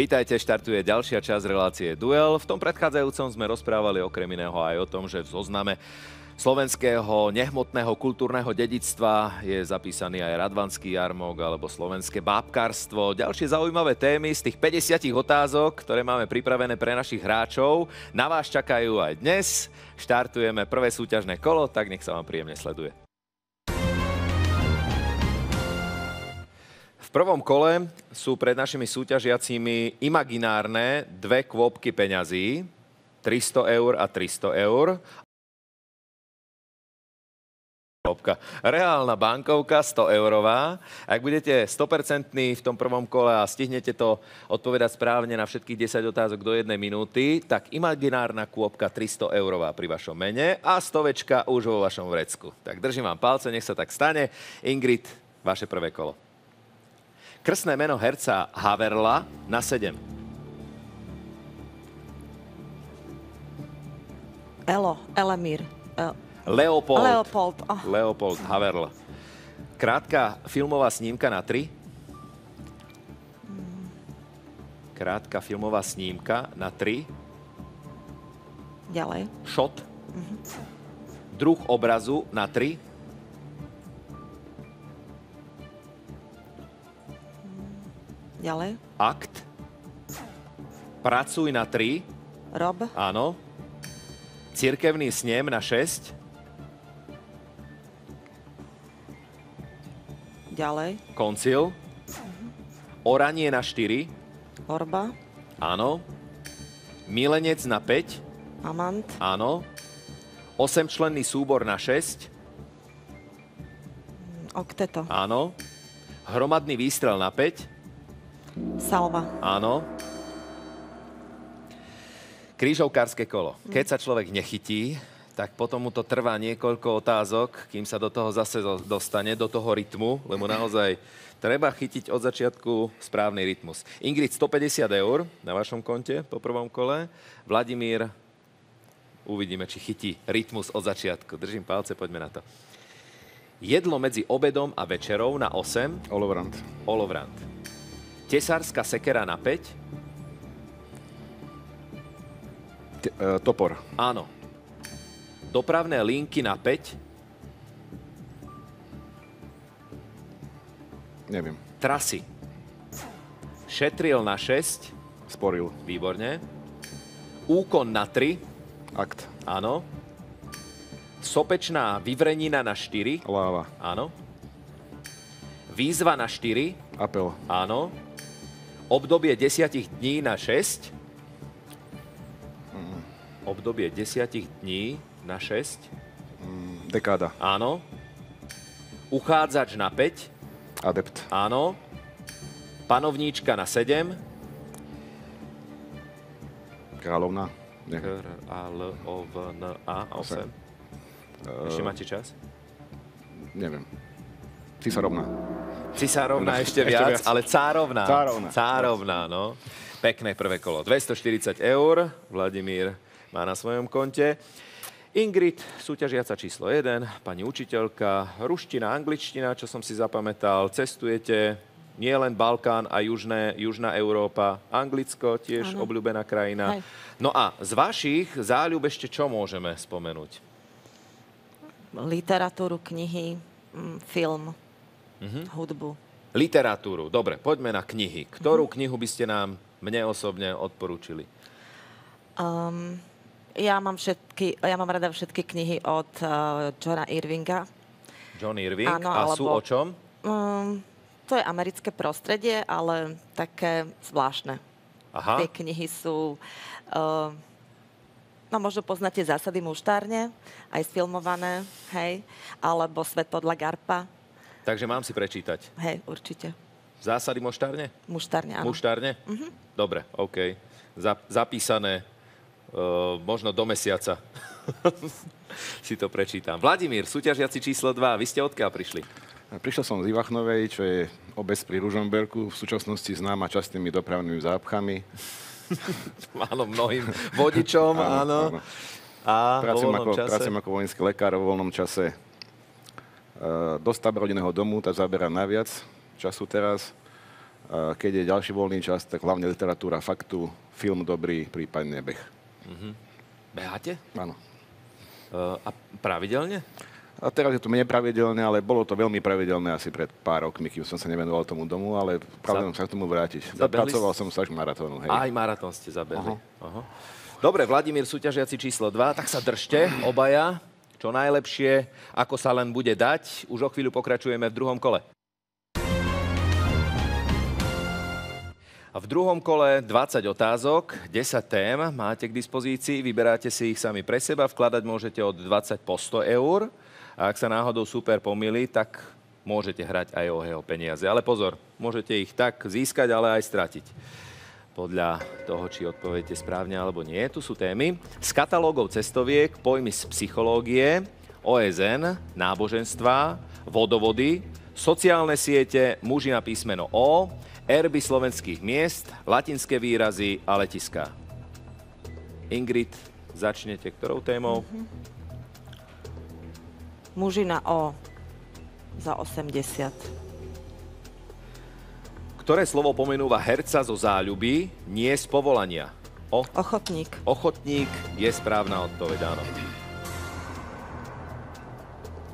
Vítajte, štartuje ďalšia časť relácie Duel. V tom predchádzajúcom sme rozprávali okrem iného aj o tom, že v zozname slovenského nehmotného kultúrneho dedictva je zapísaný aj Radvanský jarmok alebo slovenské bábkarstvo. Ďalšie zaujímavé témy z tých 50 otázok, ktoré máme pripravené pre našich hráčov, na vás čakajú aj dnes. Štartujeme prvé súťažné kolo, tak nech sa vám príjemne sleduje. V prvom kole sú pred našimi súťažiacimi imaginárne dve kvôbky peňazí, 300 eur a 300 eur. Reálna bankovka 100 eurová. Ak budete 100% v tom prvom kole a stihnete to odpovedať správne na všetkých 10 otázok do jednej minúty, tak imaginárna kôpka 300 eurová pri vašom mene a stovečka už vo vašom vrecku. Tak držím vám palce, nech sa tak stane. Ingrid, vaše prvé kolo. Krstné meno herca Haverla na 7. Elo, Elemír. El... Leopold. Leopold. Oh. Leopold Haverl. Krátka filmová snímka na 3. Krátka filmová snímka na 3. Ďalej. Shot. Druh obrazu na 3. Ďalej. Akt. Pracuj na 3. Rob. Áno. Cirkevný snem na 6. Ďalej. Koncil. Oranie na 4. Orba. Áno. Milenec na 5. Amant. Áno. Osemčlenný súbor na 6. Okteto. Áno. Hromadný výstrel na 5. Salva. Áno. Krížovkárske kolo. Keď sa človek nechytí, tak potom mu to trvá niekoľko otázok, kým sa do toho zase do- dostane, do toho rytmu, lebo naozaj treba chytiť od začiatku správny rytmus. Ingrid, 150 eur na vašom konte po prvom kole. Vladimír, uvidíme, či chytí rytmus od začiatku. Držím palce, poďme na to. Jedlo medzi obedom a večerou na 8. Olovrant. Olovrant. Tesárska sekera na 5. Te, e, topor. Áno. Dopravné linky na 5. Neviem. Trasy. Šetril na 6. Sporil. Výborne. Úkon na 3. Akt. Áno. Sopečná vyvrenina na 4. Láva. Áno. Výzva na 4. Apel. Áno. Obdobie 10 dní na 6. Obdobie 10 dní na 6. Dekáda. Áno. Uchádzač na 5. Adept. Áno. Panovníčka na 7. Kráľovna. Nie. K, R, A, L, O, V, N, A, 8. Ešte máte čas? Neviem. Cisarovna. Cisárovna No, ešte ešte viac, viac. ale cárovná. Cárovna. Cárovná, no. Pekné prvé kolo. 240 eur. Vladimír má na svojom konte. Ingrid, súťažiaca číslo 1, pani učiteľka, ruština, angličtina, čo som si zapamätal, cestujete, nie len Balkán a južné, južná Európa, Anglicko, tiež Áno. obľúbená krajina. Hej. No a z vašich záľub ešte čo môžeme spomenúť? Literatúru, knihy, mm, film, Mhm. hudbu. Literatúru. Dobre, poďme na knihy. Ktorú knihu by ste nám, mne osobne, odporúčili? Um, ja, mám všetky, ja mám rada všetky knihy od uh, Johna Irvinga. John Irving. Áno, a sú alebo- o čom? Um, to je americké prostredie, ale také zvláštne. Aha. Tie knihy sú... Uh, no možno poznáte Zásady muštárne, aj sfilmované, hej, alebo Svet podľa Garpa, Takže mám si prečítať. hej, určite. Zásady moštárne? Muštárne, áno. Muštárne? Mhm. Dobre, OK. Za- zapísané uh, možno do mesiaca. si to prečítam. Vladimír, súťažiaci číslo 2, vy ste odkiaľ prišli? Prišiel som z Ivachnovej, čo je obec pri Ružomberku, v súčasnosti známa častými dopravnými zápchami. Áno, mnohým vodičom, áno. A vo Pracujem voľnom ako, čase? pracujem ako vojenský lekár vo voľnom čase. Uh, dostavba rodinného domu, tá zabera najviac času teraz. Keď je ďalší voľný čas, tak hlavne literatúra faktu, film dobrý, prípadne beh. Beháte? Áno. Uh, a pravidelne? A teraz je to menej pravidelné, ale bolo to veľmi pravidelné asi pred pár rokmi, kým som sa nevenoval tomu domu, ale pravdepodobne sa k tomu vrátiť. Zapracoval som sa až k maratónu. Hej. Aj maratón ste zabehli. Aha. Aha. Dobre, Vladimír, súťažiaci číslo 2, tak sa držte obaja. Čo najlepšie, ako sa len bude dať. Už o chvíľu pokračujeme v druhom kole. A v druhom kole 20 otázok, 10 tém máte k dispozícii, vyberáte si ich sami pre seba, vkladať môžete od 20 po 100 eur. A ak sa náhodou super pomýli, tak môžete hrať aj o jeho peniaze. Ale pozor, môžete ich tak získať, ale aj stratiť. Podľa toho, či odpoviete správne alebo nie. Tu sú témy z katalógov cestoviek, pojmy z psychológie, OSN, náboženstva, vodovody, sociálne siete, muži na písmeno O, erby slovenských miest, latinské výrazy a letiská. Ingrid, začnete ktorou témou? Muži na O za 80. Ktoré slovo pomenúva herca zo záľuby, nie z povolania? O, Ochotník. ochotník je správna odpoveď, áno.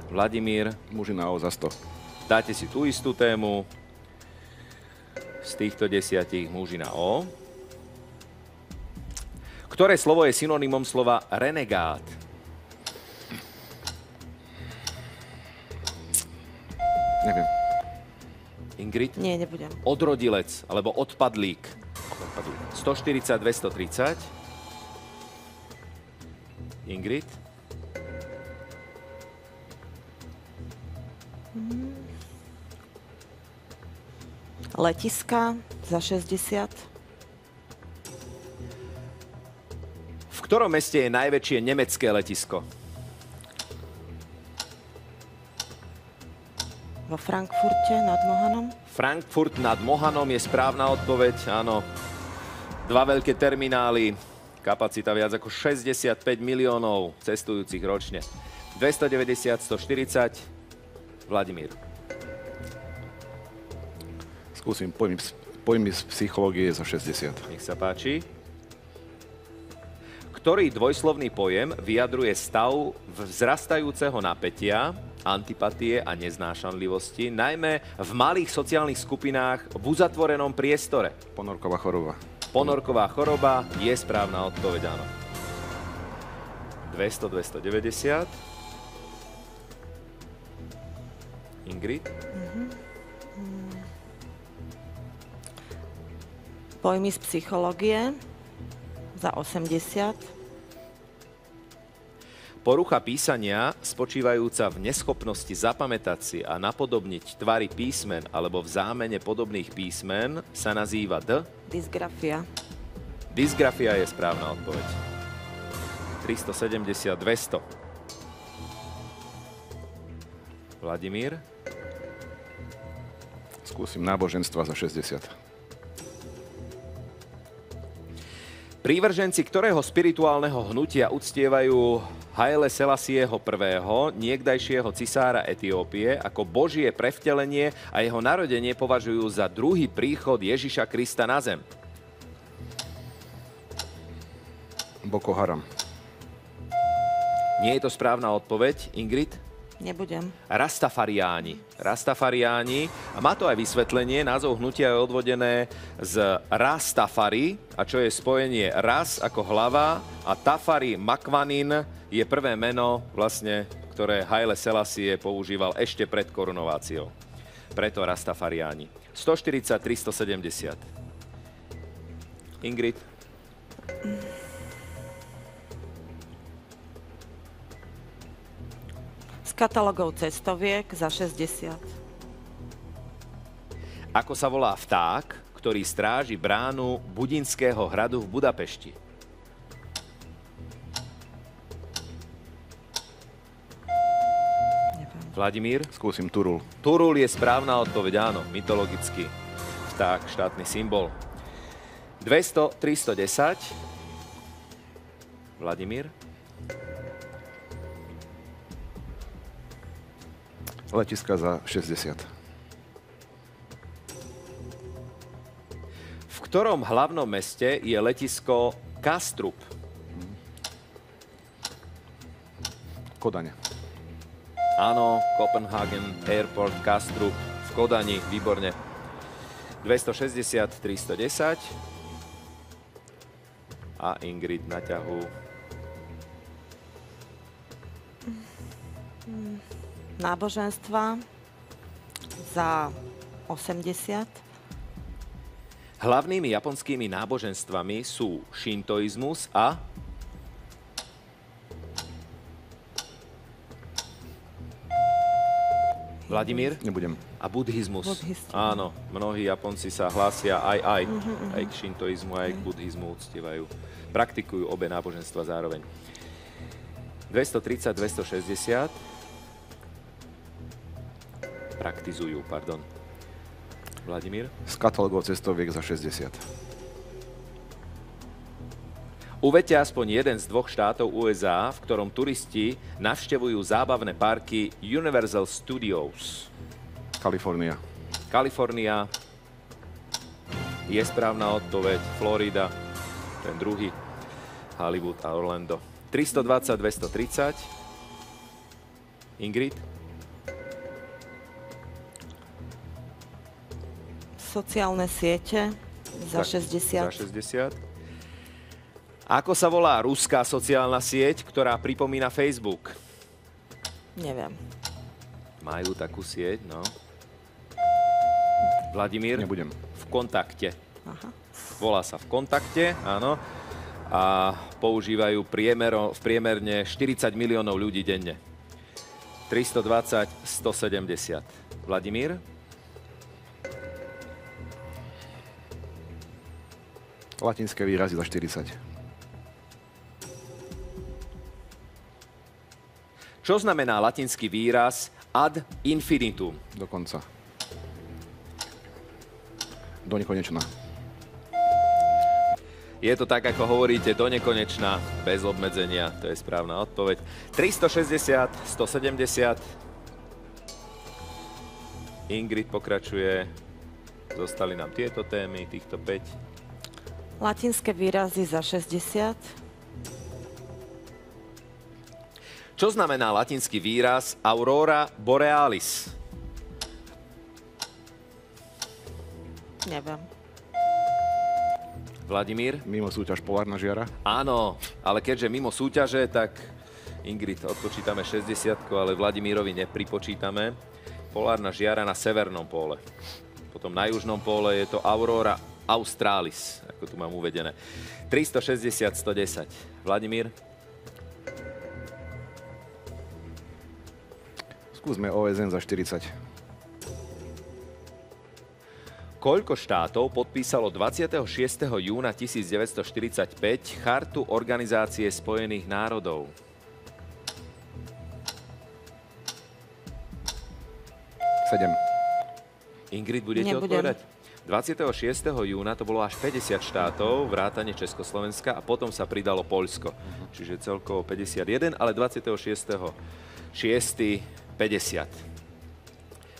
Vladimír, Muži na O za 100. dáte si tú istú tému. Z týchto desiatich muži na O. Ktoré slovo je synonymom slova renegát? Neviem. Ingrid? Nie, nebudem. Odrodilec, alebo odpadlík. 140, 230. Ingrid? Letiska za 60. V ktorom meste je najväčšie nemecké letisko? Vo Frankfurte nad Mohanom. Frankfurt nad Mohanom je správna odpoveď, áno. Dva veľké terminály, kapacita viac ako 65 miliónov cestujúcich ročne. 290, 140. Vladimír. Skúsim pojmy, z psychológie za 60. Nech sa páči. Ktorý dvojslovný pojem vyjadruje stav vzrastajúceho napätia, antipatie a neznášanlivosti, najmä v malých sociálnych skupinách v uzatvorenom priestore? Ponorková choroba. Ponorková choroba je správna odpoveď, áno. 200, 290. Ingrid? Pojmy z psychológie za 80. Porucha písania, spočívajúca v neschopnosti zapamätať si a napodobniť tvary písmen alebo v zámene podobných písmen, sa nazýva D. Dysgrafia. Dysgrafia je správna odpoveď. 370, 200. Vladimír? Skúsim náboženstva za 60. Prívrženci ktorého spirituálneho hnutia uctievajú Haile Selassieho I., niekdajšieho cisára Etiópie, ako Božie prevtelenie a jeho narodenie považujú za druhý príchod Ježiša Krista na zem. Boko Haram. Nie je to správna odpoveď, Ingrid? Nebudem. Rastafariáni. Rastafariáni. A má to aj vysvetlenie. Názov hnutia je odvodené z Rastafari, a čo je spojenie ras ako hlava a Tafari Makvanin je prvé meno, vlastne, ktoré Haile Selassie používal ešte pred korunováciou. Preto Rastafariáni. 140, 370. Ingrid? Z katalógov cestoviek za 60. Ako sa volá vták, ktorý stráži bránu Budinského hradu v Budapešti? Neviem. Vladimír? Skúsim Turul. Turul je správna odpoveď, áno, mytologický vták, štátny symbol. 200, 310. Vladimír? Letiska za 60. ktorom hlavnom meste je letisko Kastrup? Kodane. Áno, Copenhagen Airport Kastrup v Kodani, výborne. 260, 310. A Ingrid na ťahu. Náboženstva za 80. Hlavnými japonskými náboženstvami sú šintoizmus a Vladimír? Nebudem. A buddhizmus. Buddhisti. Áno, mnohí Japonci sa hlásia aj aj, aj k šintoizmu, aj k buddhizmu uctievajú. Praktikujú obe náboženstva zároveň. 230, 260. Praktizujú, pardon. Vladimír? Z katalógov cestoviek za 60. Uvedte aspoň jeden z dvoch štátov USA, v ktorom turisti navštevujú zábavné parky Universal Studios. Kalifornia. Kalifornia je správna odpoveď, Florida, ten druhý, Hollywood a Orlando. 320, 230. Ingrid? Sociálne siete za Za 60. 60. Ako sa volá ruská sociálna sieť, ktorá pripomína Facebook? Neviem. Majú takú sieť, no. Vladimír? Nebudem. V kontakte. Aha. Volá sa v kontakte, áno. A používajú priemero, v priemerne 40 miliónov ľudí denne. 320, 170. Vladimír? Latinské výrazy za 40. Čo znamená latinský výraz ad infinitum? Dokonca. Do nekonečna. Je to tak, ako hovoríte, do nekonečna, bez obmedzenia. To je správna odpoveď. 360, 170. Ingrid pokračuje. Zostali nám tieto témy, týchto 5. Latinské výrazy za 60. Čo znamená latinský výraz Aurora borealis? Neviem. Vladimír? Mimo súťaž Polárna žiara. Áno, ale keďže mimo súťaže, tak Ingrid odpočítame 60, ale Vladimírovi nepripočítame. Polárna žiara na severnom póle. Potom na južnom póle je to Aurora australis, ako tu mám uvedené. 360, 110. Vladimír? Skúsme OSN za 40. Koľko štátov podpísalo 26. júna 1945 Chartu Organizácie spojených národov? Sedem. Ingrid, budete Nebudem. odpovedať? 26. júna to bolo až 50 štátov, vrátane Československa a potom sa pridalo Poľsko. Čiže celkovo 51, ale 26. 6. 50.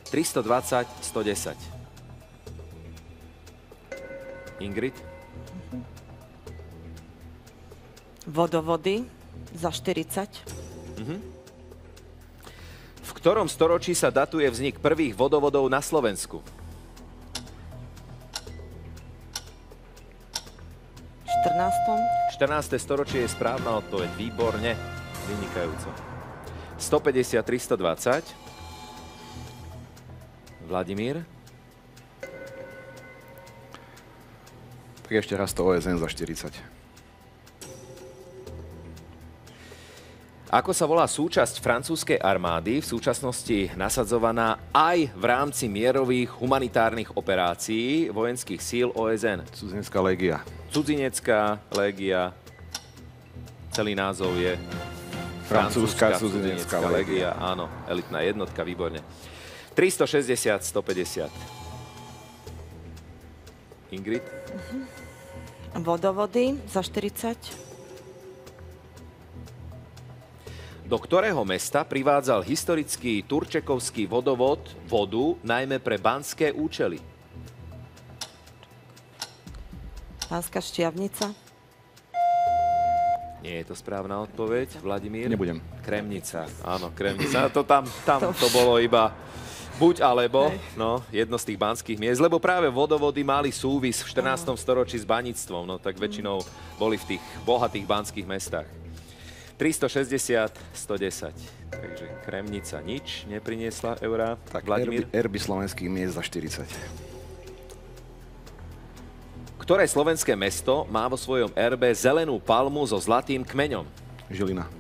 320, 110. Ingrid? Vodovody za 40. V ktorom storočí sa datuje vznik prvých vodovodov na Slovensku? 14. 14. storočie je správna odpoveď. Výborne. Vynikajúco. 150, 320. Vladimír? Tak ešte raz to OSN za 40. Ako sa volá súčasť francúzskej armády, v súčasnosti nasadzovaná aj v rámci mierových humanitárnych operácií vojenských síl OSN? Cudzinecká légia. Cudzinecká légia. Celý názov je Francúzska cudzinecká légia. Áno, elitná jednotka, výborne. 360, 150. Ingrid? Vodovody za 40. Do ktorého mesta privádzal historický turčekovský vodovod vodu najmä pre banské účely? Pánska šťavnica. Nie je to správna odpoveď. Vladimír? Nebudem. Kremnica. Áno, Kremnica. To tam, tam to bolo iba buď alebo, no, jedno z tých banských miest, lebo práve vodovody mali súvis v 14. storočí s baníctvom, no tak väčšinou boli v tých bohatých banských mestách. 360, 110. Takže Kremnica nič nepriniesla eurá. Tak Vladimír? erby, erby slovenských miest za 40. Ktoré slovenské mesto má vo svojom erbe zelenú palmu so zlatým kmeňom? Žilina.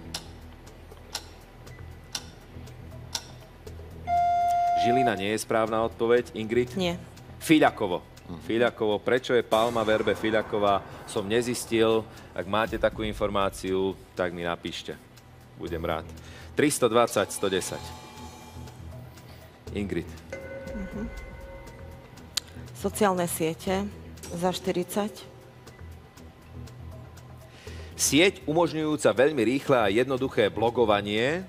Žilina nie je správna odpoveď. Ingrid? Nie. Fiľakovo. Fiľakovo. Prečo je palma v erbe Fiľakova, som nezistil. Ak máte takú informáciu, tak mi napíšte. Budem rád. 320, 110. Ingrid. Sociálne siete za 40. Sieť umožňujúca veľmi rýchle a jednoduché blogovanie,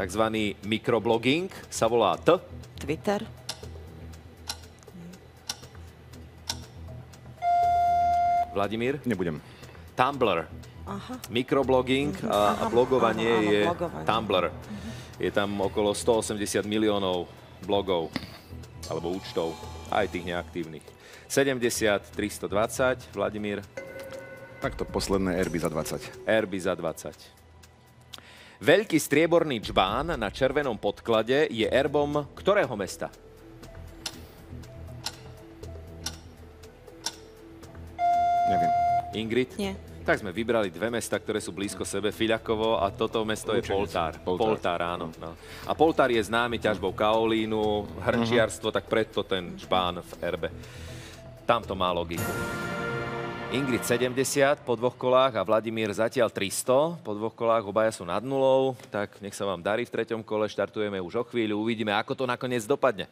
tzv. mikroblogging, sa volá T. Twitter. Vladimír. Nebudem. Tumblr. Aha. Mikroblogging a, a Aha, blogovanie áno, áno, je blogovanie. Tumblr. Je tam okolo 180 miliónov blogov alebo účtov, aj tých neaktívnych. 70, 320, Vladimír, Takto posledné erby za 20. Erby za 20. Veľký strieborný čbán na červenom podklade je erbom ktorého mesta? Neviem. Ingrid? Nie. Tak sme vybrali dve mesta, ktoré sú blízko sebe, Fiľakovo a toto mesto je Lučenec. Poltár. Poltár. Poltár, áno. No. A Poltár je známy ťažbou kaolínu, hrnčiarstvo, tak preto ten čbán v erbe. Tam to má logiku. Ingrid 70 po dvoch kolách a Vladimír zatiaľ 300. Po dvoch kolách obaja sú nad nulou, tak nech sa vám darí v treťom kole. Štartujeme už o chvíľu, uvidíme, ako to nakoniec dopadne.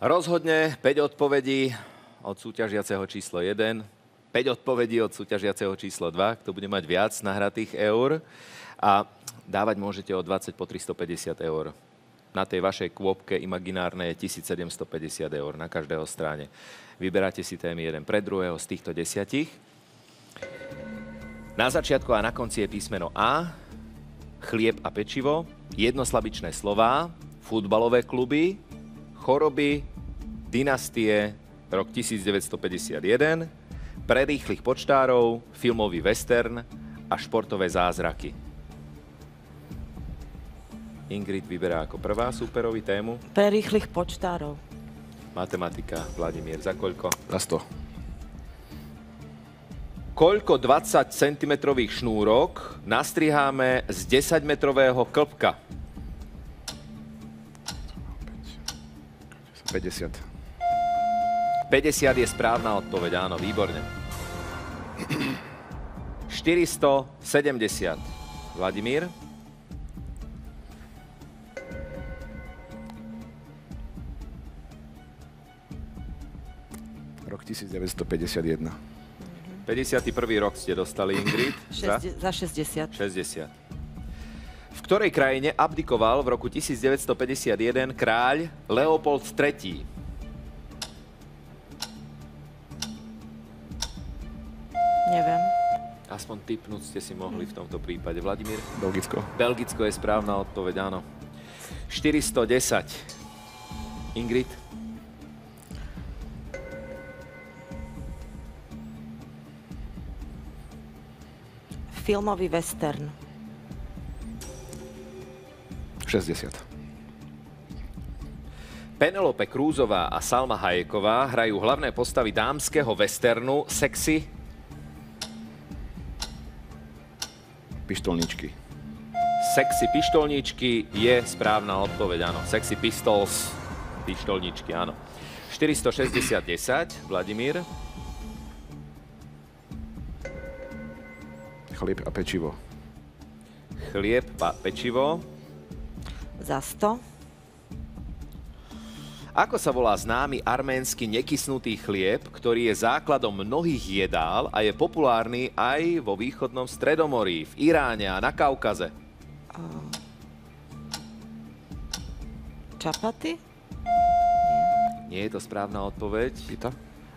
Rozhodne 5 odpovedí od súťažiaceho číslo 1, 5 odpovedí od súťažiaceho číslo 2, kto bude mať viac nahratých eur a dávať môžete od 20 po 350 eur. Na tej vašej kôpke imaginárnej je 1750 eur na každého strane. Vyberáte si témy jeden pre druhého z týchto desiatich. Na začiatku a na konci je písmeno A, chlieb a pečivo, jednoslabičné slová, futbalové kluby, choroby, dynastie, rok 1951, pre rýchlych počtárov, filmový western a športové zázraky. Ingrid vyberá ako prvá superový tému. Pre rýchlych počtárov. Matematika, Vladimír, za koľko? Za 100. Koľko 20 cm šnúrok nastriháme z 10-metrového klpka? 50. 50 je správna odpoveď, áno, výborne. 470. Vladimír? Rok 1951. 51. rok ste dostali, Ingrid. Za? Za 60. 60. V ktorej krajine abdikoval v roku 1951 kráľ Leopold III? Aspoň typnúť ste si mohli v tomto prípade. Vladimír? Belgicko. Belgicko je správna odpoveď, áno. 410. Ingrid? Filmový western. 60. Penelope Krúzová a Salma Hajeková hrajú hlavné postavy dámskeho westernu Sexy. Pištolničky. Sexy pištolníčky je správna odpoveď, áno. Sexy Pistols, pištolníčky, áno. 460 10, Vladimír. Chlieb a pečivo. Chlieb, pa, pečivo. Za 100. Ako sa volá známy arménsky nekysnutý chlieb, ktorý je základom mnohých jedál a je populárny aj vo východnom Stredomorí, v Iráne a na Kaukaze? Čapaty? Nie je to správna odpoveď. Pýta?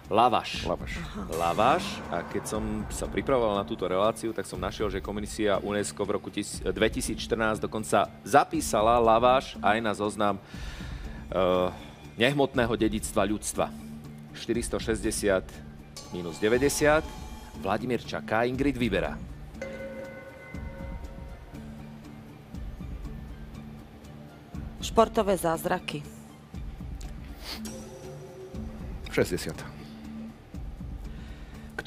Lavaš. Lavaš. Lavaš. A keď som sa pripravoval na túto reláciu, tak som našiel, že komisia UNESCO v roku tis- 2014 dokonca zapísala Lavaš aj na zoznam uh, nehmotného dedictva ľudstva. 460 minus 90. Vladimír čaká, Ingrid vyberá. Športové zázraky. 60.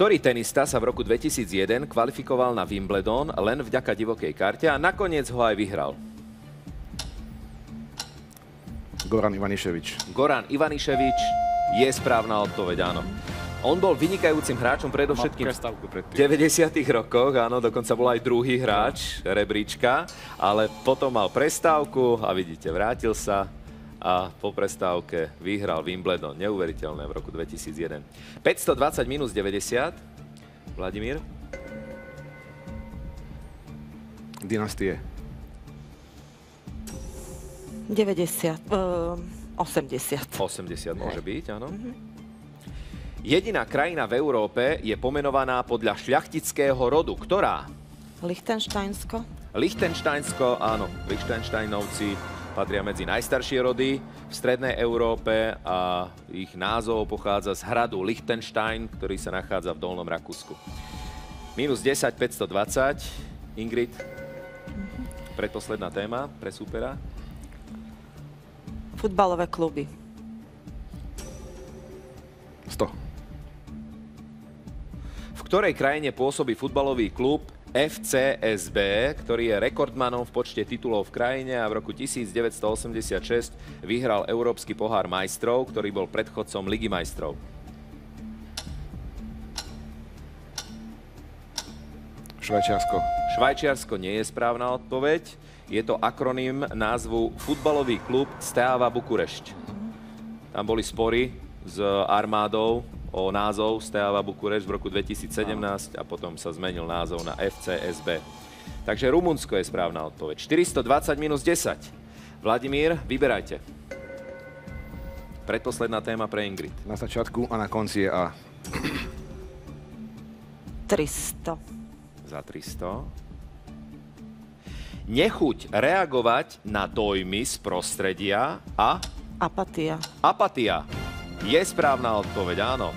Ktorý tenista sa v roku 2001 kvalifikoval na Wimbledon len vďaka divokej karte a nakoniec ho aj vyhral? Goran Ivaniševič. Goran Ivaniševič je správna odpoveď, áno. On bol vynikajúcim hráčom predovšetkým v prestávku predtým. 90 rokoch, áno, dokonca bol aj druhý hráč rebríčka, ale potom mal prestávku a vidíte, vrátil sa a po prestávke vyhral Wimbledon. Neuveriteľné v roku 2001. 520 minus 90. Vladimír? Dynastie. 90. Uh, 80. 80 môže byť, áno. Jediná krajina v Európe je pomenovaná podľa šľachtického rodu. Ktorá? Lichtensteinsko. Lichtensteinsko, áno, Lichtensteinovci patria medzi najstaršie rody v strednej Európe a ich názov pochádza z hradu Lichtenstein, ktorý sa nachádza v Dolnom Rakúsku. Minus 10, 520. Ingrid, predposledná téma pre súpera. Futbalové kluby. 100. V ktorej krajine pôsobí futbalový klub FCSB, ktorý je rekordmanom v počte titulov v krajine a v roku 1986 vyhral Európsky pohár majstrov, ktorý bol predchodcom Ligy majstrov. Švajčiarsko. Švajčiarsko nie je správna odpoveď. Je to akroným názvu Futbalový klub Steaua Bukurešť. Tam boli spory s armádou o názov Steaua Bukurešť v roku 2017 a potom sa zmenil názov na FCSB. Takže Rumunsko je správna odpoveď. 420 minus 10. Vladimír, vyberajte. Predposledná téma pre Ingrid. Na začiatku a na konci je A. 300. Za 300. Nechuť reagovať na dojmy z prostredia a Apatia. apatia. Je správna odpoveď, áno.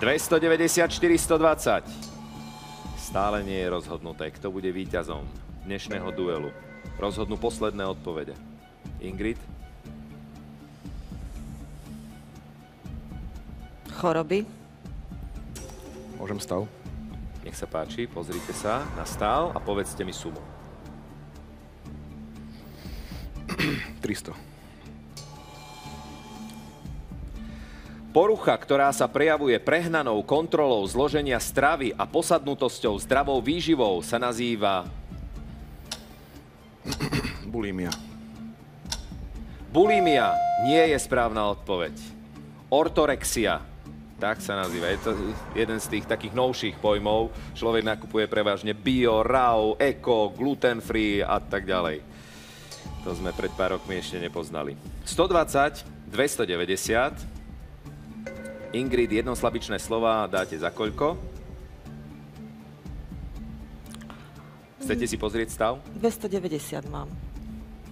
290, 420. Stále nie je rozhodnuté, kto bude víťazom dnešného duelu. Rozhodnú posledné odpovede. Ingrid? Choroby. Môžem stav? Nech sa páči, pozrite sa na stál a povedzte mi sumu. 300. Porucha, ktorá sa prejavuje prehnanou kontrolou zloženia stravy a posadnutosťou zdravou výživou, sa nazýva Bulímia. bulimia. Nie je správna odpoveď. Ortorexia. Tak sa nazýva. Je to jeden z tých takých novších pojmov. Človek nakupuje prevažne bio, raw, eko, gluten-free a tak ďalej. To sme pred pár rokmi ešte nepoznali. 120, 290. Ingrid, jednoslabičné slova dáte za koľko? Chcete si pozrieť stav? 290 mám.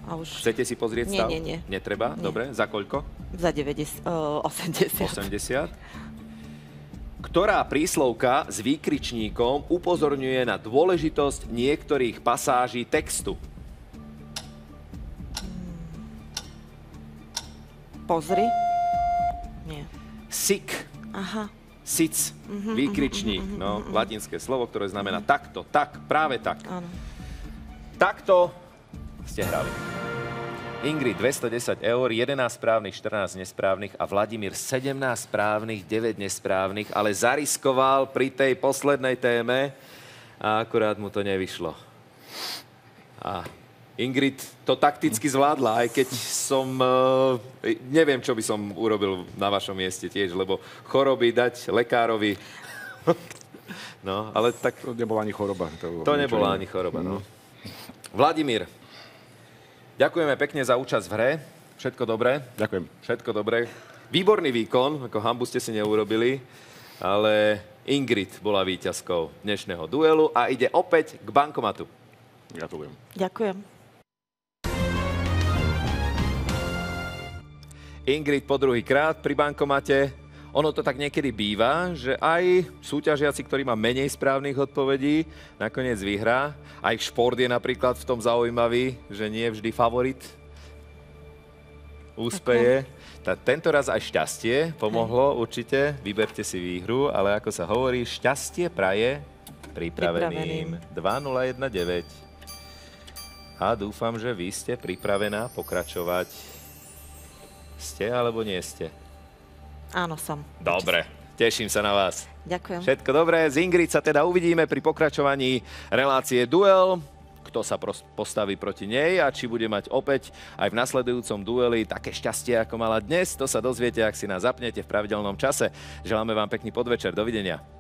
A už Chcete si pozrieť Nie, stav? nie, nie. Netreba? Nie. Dobre, za koľko? za 90, uh, 80. 80. Ktorá príslovka s výkričníkom upozorňuje na dôležitosť niektorých pasáží textu? Pozri. Nie. Sik, Aha. sic, výkričník. No, latinské slovo, ktoré znamená takto, tak, práve tak. Áno. Takto ste hrali. Ingrid 210 eur, 11 správnych, 14 nesprávnych a Vladimír 17 správnych, 9 nesprávnych, ale zariskoval pri tej poslednej téme a akurát mu to nevyšlo. A Ingrid to takticky zvládla, aj keď som... eh, neviem, čo by som urobil na vašom mieste tiež, lebo choroby dať lekárovi... no, ale tak To nebola ani choroba. To, to nebola ani choroba, no. Vladimír, ďakujeme pekne za účasť v hre. Všetko dobré. Ďakujem. Všetko dobré. Výborný výkon, ako hambu ste si neurobili, ale Ingrid bola víťazkou dnešného duelu a ide opäť k bankomatu. Gratulujem. Ďakujem. Ingrid po druhý krát pri bankomate. Ono to tak niekedy býva, že aj súťažiaci, ktorý má menej správnych odpovedí, nakoniec vyhrá. Aj šport je napríklad v tom zaujímavý, že nie vždy favorit úspeje. Ta, tento raz aj šťastie pomohlo určite. Vyberte si výhru, ale ako sa hovorí, šťastie praje pripraveným. 2019. A dúfam, že vy ste pripravená pokračovať. Ste alebo nie ste? Áno, som. Dobre, teším sa na vás. Ďakujem. Všetko dobré. Z Ingrid sa teda uvidíme pri pokračovaní relácie Duel. Kto sa postaví proti nej a či bude mať opäť aj v nasledujúcom dueli také šťastie, ako mala dnes, to sa dozviete, ak si nás zapnete v pravidelnom čase. Želáme vám pekný podvečer. Dovidenia.